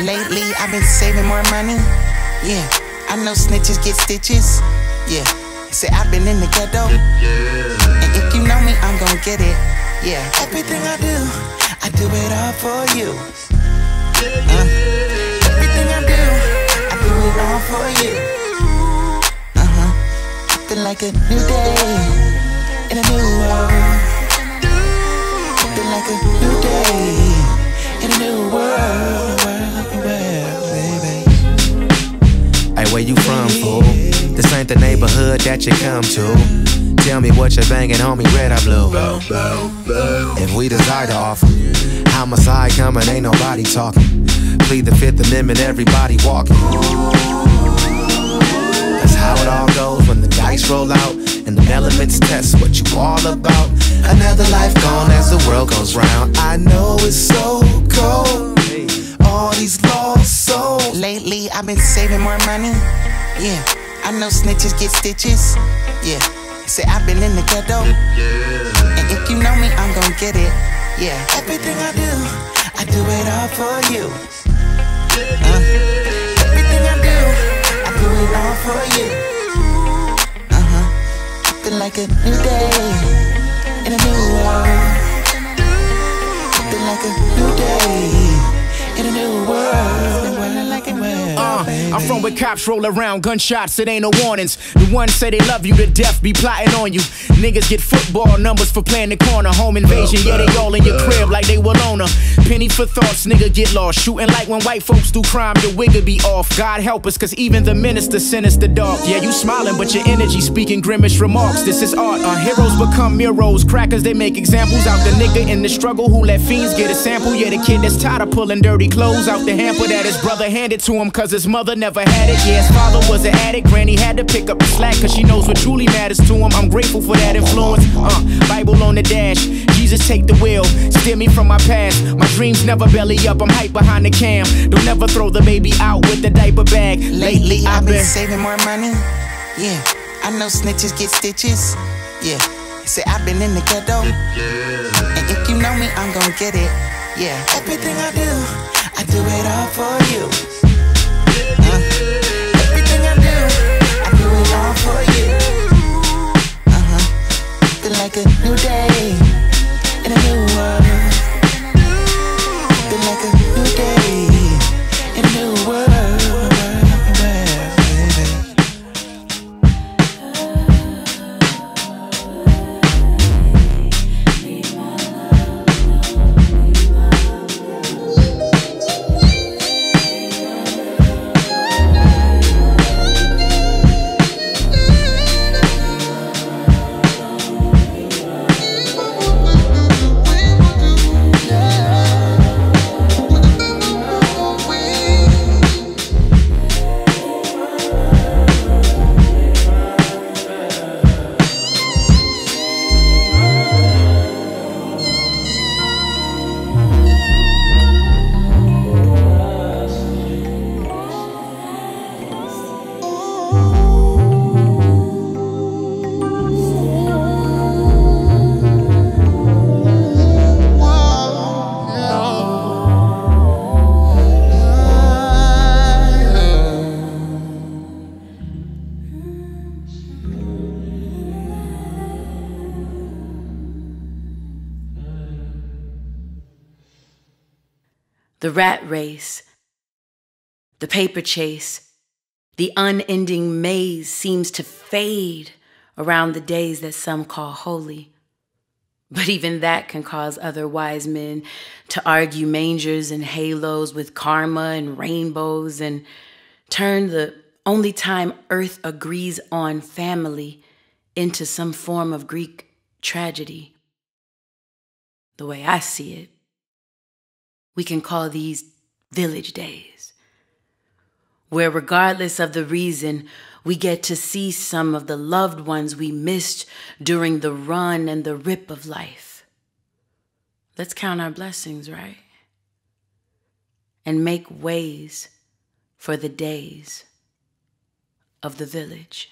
Lately, I've been saving more money. Yeah, I know snitches get stitches. Yeah, say I've been in the ghetto. And if you know me, I'm gonna get it. Yeah, everything I do, I do it all for you. Uh, everything I do, I do it all for you. Uh huh. Feel like a new day in a new world. Feel like a new day ain't the neighborhood that you come to. Tell me what you're banging, homie, red or blue. If we desire to offer, homicide coming, ain't nobody talking. Plead the Fifth Amendment, everybody walking. That's how it all goes when the dice roll out and the elements test what you all about. Another life gone as the snitches get stitches. Yeah, say I've been in the ghetto. Yeah. And if you know me, I'm gonna get it. Yeah, everything I do, I do it all for you. Uh, everything I do, I do it all for you. Uh huh. Feel like a new day I'm from where cops roll around, gunshots, it ain't no warnings. The ones say they love you to death, be plotting on you. Niggas get football numbers for playing the corner. Home invasion, yeah, they all in your crib like they will own her. Penny for thoughts, nigga get lost. Shooting like when white folks do crime, your wig will be off. God help us, cause even the minister sinister the dark. Yeah, you smiling, but your energy speaking grimmish remarks. This is art. Our heroes become heroes. Crackers, they make examples out the nigga in the struggle who let fiends get a sample. Yeah, the kid that's tired of pulling dirty clothes out the hamper that his brother handed to him cause his mother never had it. Yeah, his father was an addict. Granny had to pick up the slack cause she knows what truly matters to him. I'm grateful for that influence. Uh, Bible on the dash. Jesus take the wheel. Steer me from my past. My dreams never belly up. I'm hype behind the cam. Don't never throw the baby out with the diaper bag. Lately, I've been saving more money. Yeah, I know snitches get stitches. Yeah, say I've been in the ghetto. And if you know me, I'm gonna get it. Yeah, everything I do, I do it all for you. Day in a new world. The rat race, the paper chase, the unending maze seems to fade around the days that some call holy. But even that can cause other wise men to argue mangers and halos with karma and rainbows and turn the only time earth agrees on family into some form of Greek tragedy. The way I see it, we can call these village days, where regardless of the reason, we get to see some of the loved ones we missed during the run and the rip of life. Let's count our blessings, right? And make ways for the days of the village.